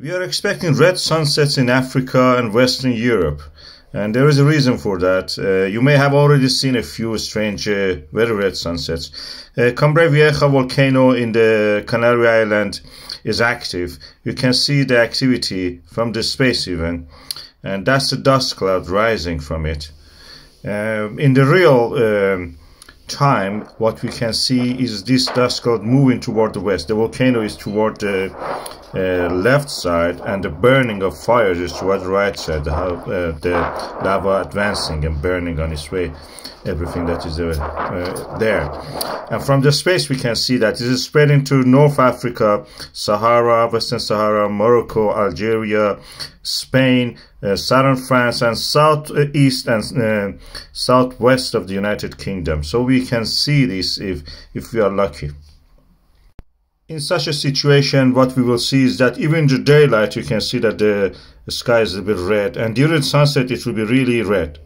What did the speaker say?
We are expecting red sunsets in Africa and Western Europe. And there is a reason for that. Uh, you may have already seen a few strange, uh, very red sunsets. Uh, Vieja volcano in the Canary Island is active. You can see the activity from the space even. And that's the dust cloud rising from it. Uh, in the real um, time, what we can see is this dust cloud moving toward the west. The volcano is toward the uh, left side and the burning of fires is toward the right side. The, uh, the lava advancing and burning on its way everything that is uh, uh, there. And from the space we can see that it is spreading to North Africa Sahara Western Sahara Morocco Algeria Spain uh, southern France and southeast and southwest of the United Kingdom. So we can see this if if we are lucky in such a situation, what we will see is that even in the daylight, you can see that the sky is a bit red, and during sunset, it will be really red.